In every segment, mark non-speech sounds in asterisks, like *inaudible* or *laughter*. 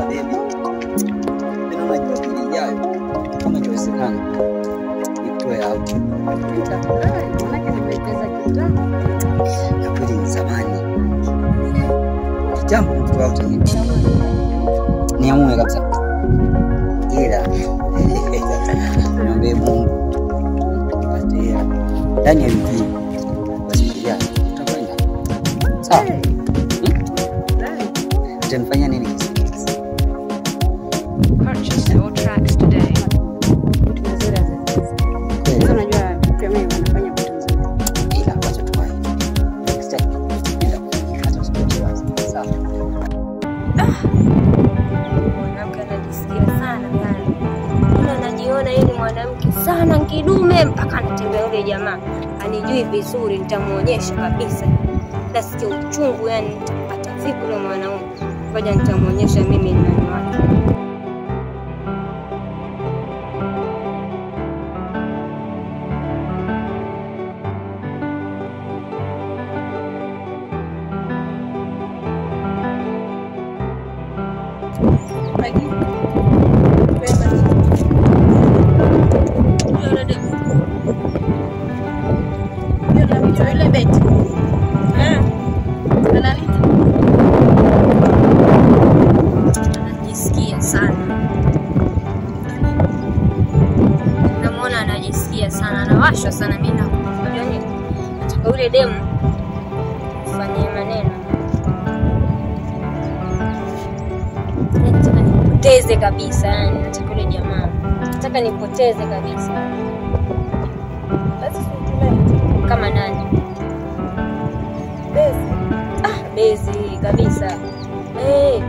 Sasa baby, mimi naona Jumapili ijayo kama ikiwezekana nikutoe out. Na kweli ni zamani kitambo nikutoe out. Niamue kabisa, ila *laughs* niombe Mungu nipate ndani ya wiki. Basi ijayo tutakwenda sawa. Hey, Utanifanyia nini? Purchase your tracks today. mwanamke sana nkidume, mpaka anatembea jamaa anijui vizuri, nitamuonyesha kabisa, nasikia uchungu yani, nitapata vipi yule mwanaume? Ngoja nitamuonyesha mimi ni nani wake. Anajisikia sana, namwona anajisikia sana, anawashwa sana. Mi najua nini, nataka yule demu fanyie maneno, nataka nipoteze kabisa, yani nataka yule jamaa, nataka nipoteze kabisa. Kama nani? Ah, bezi kabisa. Eh,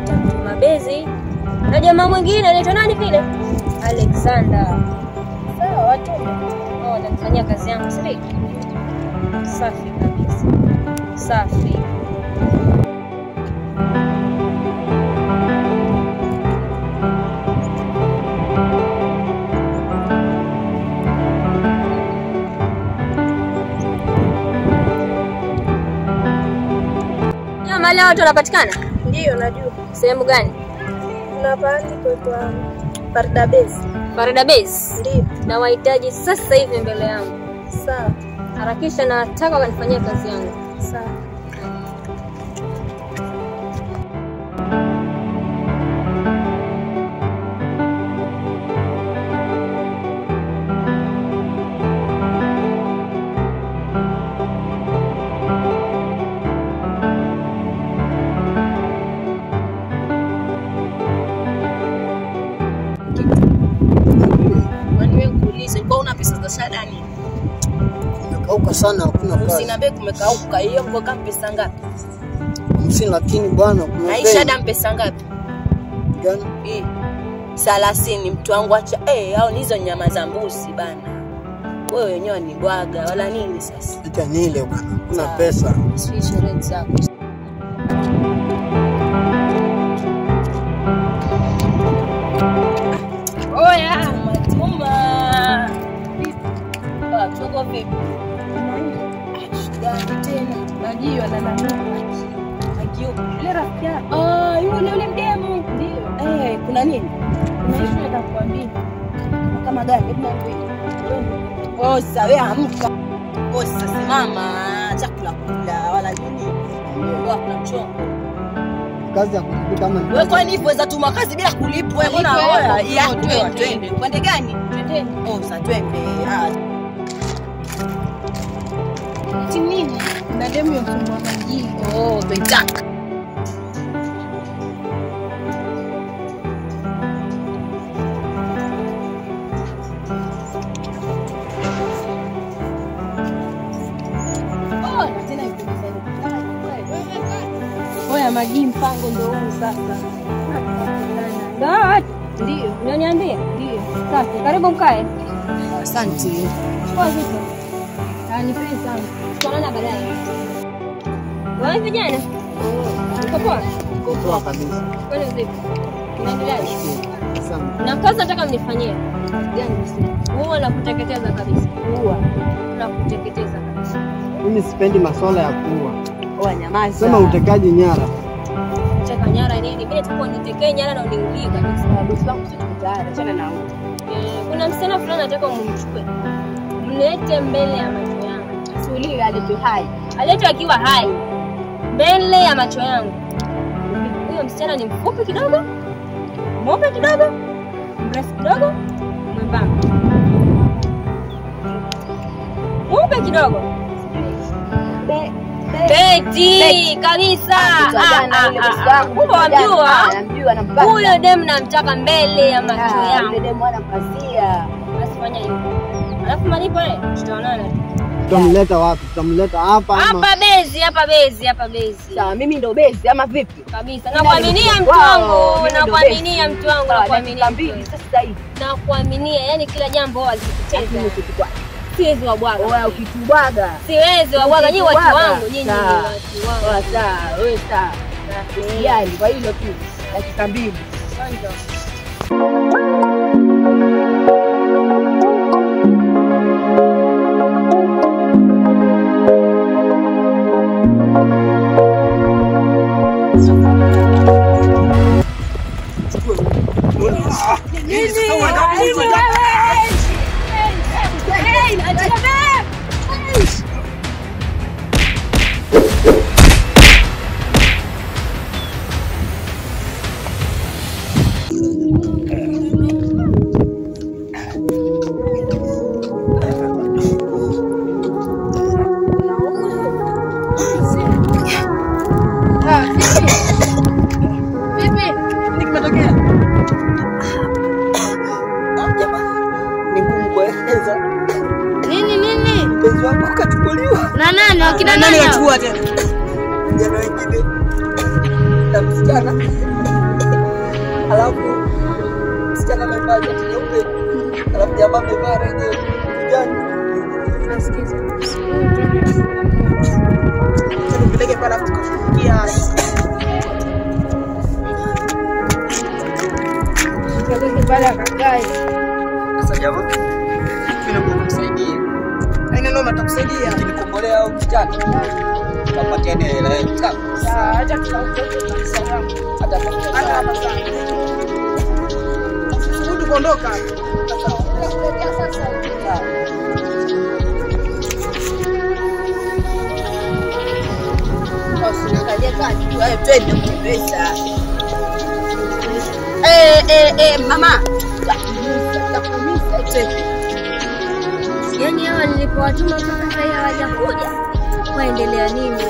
Mabezi bezi na jamaa mwingine anaitwa nani vile? Alexander. Sawa, watu wanafanyia watanifanyia kazi yangu, si ndio? Safi kabisa, safi. Hao watu wanapatikana Ndiyo, najua sehemu gani? kuna pahali kwa Farida Base. Farida Base. Ndiyo, Na wahitaji sasa hivi mbele yangu, sawa harakisha, nataka kanifanyia kazi yangu. sawa. Sana, hakuna kazi. Usiniambie kumekauka. Hiyo mboga mpesa ngapi? Hamsini, lakini bwana kuna bei. shada mpesa ngapi? Gani? Eh. Salasini Mtu wangu acha eh, au ni hizo nyama za mbuzi bana. Wewe wenyewe ni bwaga wala nini sasa? Acha nile bwana, kuna pesa. Si sherehe zako. Oya, Matuma. Ah, tuko vipi? Tena? Najua Yule rafiki yako. Ah, yule yule mdemu. ndio Eh, kuna nini? Kama gani? Hebu. Osa, wewe amka. Osa, simama. Chakula kula wala nini? Kuna mchongo. Kazi ya kupika kama Wewe kwani hivyo weza tuma kazi bila kulipwa? Mbona Kulipwa. Ya, Oh, twende, twende. twende. Upande gani? Twendeni. Osa, twende. Ah, Eti nini? Na demu ya msumbua majini. Oh. Oh, design. Oya majini mpango ndio huu sasa. Ndio, unaniambia? ndio Sasa karibu mkae. Asante. Kwa vipi? Ah, ni pesa sana. Tutaonana baadaye. Wewe vijana? Uko poa? Uko poa kabisa. Kwani vipi? Unaendeleaje? Sana. Na kazi nataka mnifanyie. Gani basi? Huwa kabisa. Huwa. Nakuteketeza kabisa. Mimi sipendi masuala ya kuua. Oa nyamaza. Sema utekaji nyara. unataka nyara nini? Mimi nataka unitekee nyara na uniulie kabisa. Bosi wangu sisi achana na huyo. Eh, kuna msichana fulani nataka umchukue, mlete mbele ya macho yangu, aletwe hai. aletwe akiwa hai mbele ya macho yangu. Huyo msichana ni mfupi kidogo, mweupe kidogo, mrefu kidogo, mwembamba, mweupe kidogo, beti kabisa. Ah, Ah, ah, Kumbe wamjua huyo dem namtaka mbele ya macho yangu. demu. Basi fanya hivyo, alafu malipo eh, tutaonana tu. Tutamleta wapi? Tutamleta hapa ama hapa bezi, hapa bezi, hapa bezi Sawa, mimi ndo bezi ama vipi? kabisa. Nakuaminia mtu wangu, nakuaminia mtu wangu, nakuaminia Mbili. Sasa hivi. nakuaminia, yani kila jambo wazikuteza ukitukwa. Siwezi wabwaga, Wewe ukitubwaga. siwezi wabwaga. Nyinyi watu wangu, nyinyi ni watu wangu. Sawa, sawa, wewe sawa. Usijali kwa hilo tu. Dakika mbili. Nini? Nini? Nini? Nini? Nini? Nini? Nini? Kachukua tena? Vijana wengine na msichana, alafu msichana amevaa shati nyeupe, alafu jamaa amevaa rangi ya kijani. Acha pale, alafu tukashughulikia. Sasa jamaa, mimi naomba kumsaidia. Haina noma, takusaidia. Ukinikombolea au msichana, tapatia ile hela yangu. Sawa? Hata sawa. Usirudi kuondoka. Twende pesa. Eh, eh, eh, mama. Takumisa, takumisa, twende. Yaani hawa nilipowatuma mpaka sasa hivi hawajakuja, waendelea nini?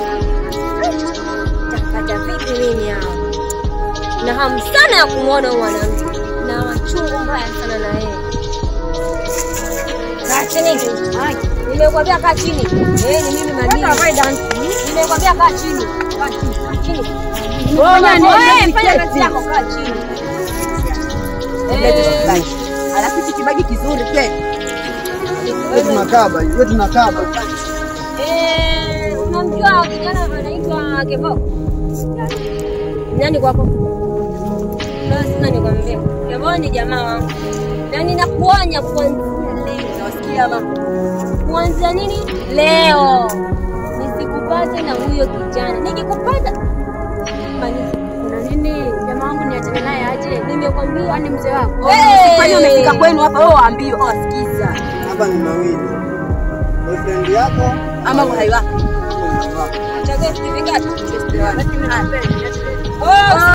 Tapata vipi nini hawa? Na hamu sana ya kumwona mwanamke na wachungu mbaya sana na yeye. Kaa chini. Nimekwambia kaa chini. Eh, ni mimi madini. Nimekwambia kaa chini. Kaa chini. Wewe fanya kazi yako, kaa chini. Eh. Alafu hiki kibaki kizuri twende. Wewe tunakaba, wewe tunakaba. Eh, kijana anaitwa Kevo? Nani kwako? Basi nani kwambia? Kevo ni jamaa wangu. Na ninakuonya kuanzia leo. Unasikia mama? Kuanzia nini? Leo. Nisikupate na huyo kijana. Nikikupata aje. Nimekwambia Kwani mzee wako? Kwani umefika kwenu hapa wewe waambie au sikiza. Hapa ni mawili. Boyfriend yako Ama uhai wako. Chaguo certificate. Ah,